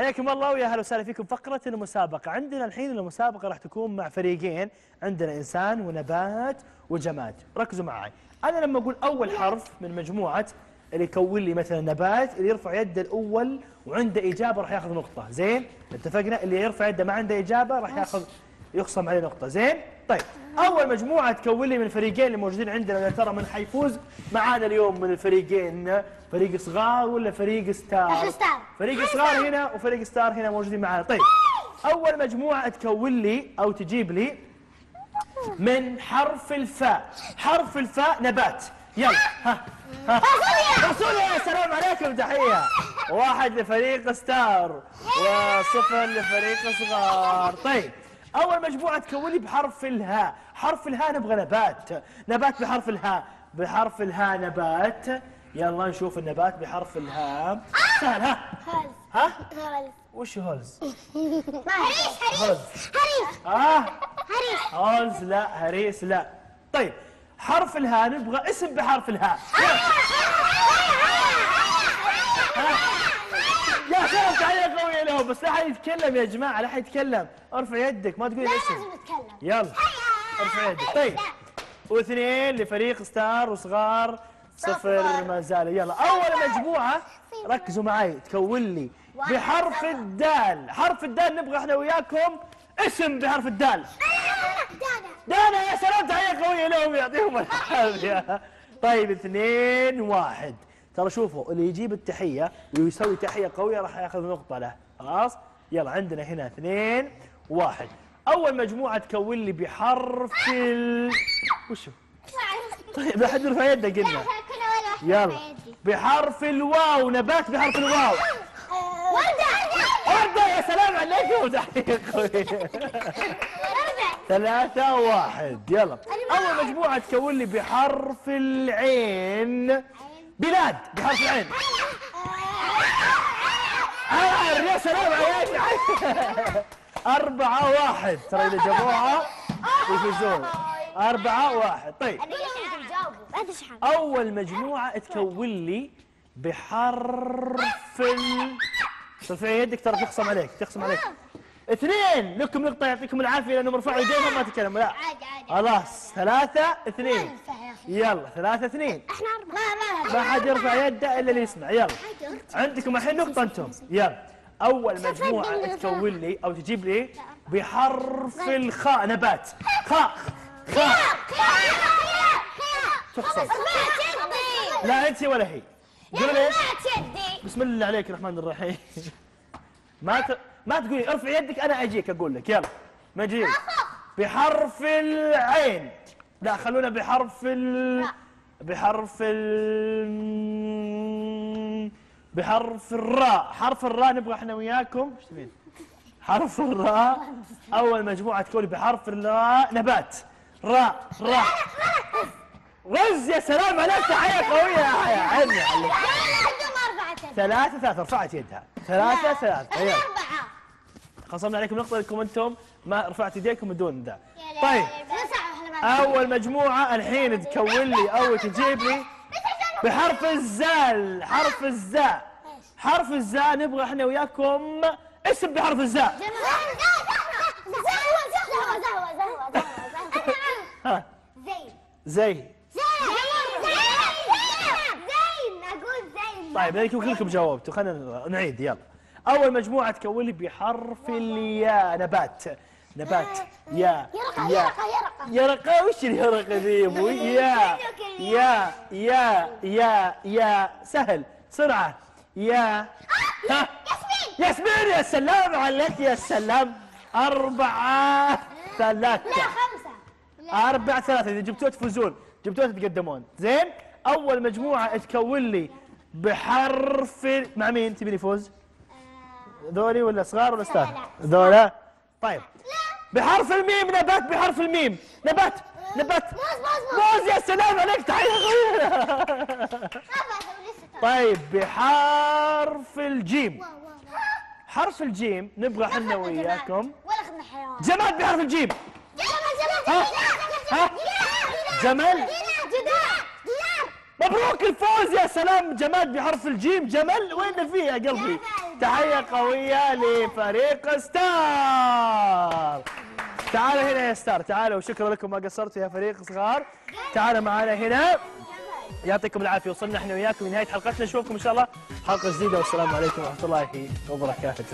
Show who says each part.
Speaker 1: حياكم الله ويا أهلا وسهلا فيكم. فقرة المسابقة، عندنا الحين المسابقة راح تكون مع فريقين، عندنا إنسان ونبات وجماد، ركزوا معي، أنا لما أقول أول حرف من مجموعة اللي يكون لي مثلا نبات اللي يرفع يده الأول وعنده إجابة راح ياخذ نقطة، زين؟ اتفقنا؟ اللي يرفع يده ما عنده إجابة راح ياخذ يخصم عليه نقطة، زين؟ طيب. أول مجموعة تكون لي من الفريقين اللي موجودين عندنا يا ترى من حيفوز؟ معانا اليوم من الفريقين فريق صغار ولا فريق ستار؟ فريق صغار هنا وفريق ستار هنا موجودين معانا. طيب. أول مجموعة تكون لي أو تجيب لي من حرف الفاء. حرف الفاء نبات. يلا. ها. ها. فاصوليا سلام عليكم. تحية. واحد لفريق ستار وصفر لفريق صغار. طيب. اول مجموعه تكون لي بحرف الهاء حرف الهاء نبغى نبات. نبات بحرف الهاء بحرف الهاء نبات. يلا نشوف النبات بحرف الهاء سهل ها؟ ها؟ وش هولز
Speaker 2: هريس هريس. هريس.
Speaker 1: آه
Speaker 2: هريس.
Speaker 1: هولز لا هريس لا. طيب حرف الهاء نبغى اسم بحرف الهاء يا سلام تعالى له بس لا حد يتكلم يا جماعة لا حد يتكلم. ارفع يدك ما تقولي
Speaker 2: لا
Speaker 1: الاسم
Speaker 2: لازم نتكلم.
Speaker 1: يلا. ارفع يدك. طيب. واثنين لفريق ستار وصغار صفر ما زالوا يلا. أول مجموعة ركزوا معي تكون لي. بحرف الدال. حرف الدال نبغى إحنا وياكم. اسم بحرف الدال.
Speaker 2: دانا.
Speaker 1: دانا يا سلام تحية قوية لهم يعطيهم العافية. طيب اثنين واحد. ترى شوفوا اللي يجيب التحية ويسوي تحية قوية راح ياخذ نقطة له. خلاص؟ يلا عندنا هنا اثنين واحد. أول مجموعة تكون لي بحرف ال وشو طيب لا حد يرفع يده قلنا. يلا. بحرف الواو نبات بحرف الواو.
Speaker 2: وردة
Speaker 1: وردة. يا سلام عليكم
Speaker 2: وردة.
Speaker 1: ثلاثة واحد. يلا. أول مجموعة تكون لي بحرف العين. بلاد بحرف العين. يا سلام عليك. أربعة واحد. ترى إذا جابوها يفوزون. أربعة واحد. طيب. أول مجموعة تكون لي بحرف ال ترفع يدك ترى تخصم عليك تخصم عليك. اثنين. لكم نقطة يعطيكم العافية لأنهم رفعوا يديهم ما تكلموا لا.
Speaker 2: عادي عادي.
Speaker 1: خلاص. ثلاثة اثنين. يلا ثلاثة اثنين.
Speaker 2: إحنا أربعة. ما
Speaker 1: ما حد يرفع يده إلا اللي يسمع. يلا. عندكم الحين نقطة أنتم. يلا. أول مجموعة تكون لي أو تجيب لي بحرف الخاء نبات. خاء. خاء. تخصم لا أنت ولا هي. قول إيش؟
Speaker 2: يدي.
Speaker 1: بسم الله عليك الرحمن الرحيم. ما ت... ما تقولي ارفع يدك أنا أجيك أقول لك. يلا. مجيب بحرف العين. لا خلونا بحرف ال بحرف ال بحرف الراء. حرف الراء نبغى إحنا وياكم. إيش تبين؟ حرف الراء. أول مجموعة تكون بحرف الراء نبات. راء راء. رز يا سلام عليك. تحيه قويه يا حيا عيني ثلاثة ثلاثة. رفعت يدها. ثلاثة ثلاثة. يلا
Speaker 2: أربعة.
Speaker 1: خصمنا عليكم نقطة لكم أنتم. ما رفعت يديكم بدون ذا. طيب. أول مجموعة الحين تكون لي أو تجيب لي بحرف الزال حرف الزاء. حرف الزاء نبغى إحنا وياكم اسم بحرف الزاء. زي طيب هذيكم كلكم جاوبتوا خلينا نعيد يلا. أول مجموعة تكون لي بحرف الياء نبات. نبات. يا
Speaker 2: يرقة
Speaker 1: يا.
Speaker 2: يرقة يرقة
Speaker 1: وش اليرقة ذي يا أبوي؟ يا يا يا يا. يا سهل سرعة. يا. ها.
Speaker 2: ياسمين.
Speaker 1: ياسمين يا سلام عليك يا سلام. أربعة
Speaker 2: لا
Speaker 1: ثلاثة
Speaker 2: خمسة
Speaker 1: أربعة ثلاثة. إذا جبتوها تفوزون. جبتوها تتقدمون زين؟ أول مجموعة تكون لي بحرف مع مين تبيني فوز؟ ذولي ولا صغار ولا؟
Speaker 2: لا.
Speaker 1: ذولا. طيب. بحرف الميم نبات بحرف الميم. نبات نبات.
Speaker 2: موز
Speaker 1: يا سلام عليك قوية طيب بحرف الجيم. حرف الجيم نبغى إحنا وياكم.
Speaker 2: ولا اخذنا حيوان.
Speaker 1: جماد بحرف الجيم.
Speaker 2: جمال. جمال
Speaker 1: مبروك الفوز يا سلام. جماد بحرف الجيم. جمل وين فيه يا قلبي؟ تحية قوية لفريق ستار. تعالوا هنا يا ستار تعالوا وشكرا لكم ما قصرتوا يا فريق صغار. تعالوا معنا هنا. يعطيكم العافية وصلنا إحنا وياكم لنهاية حلقتنا. نشوفكم إن شاء الله حلقة جديدة والسلام عليكم ورحمة الله وبركاته.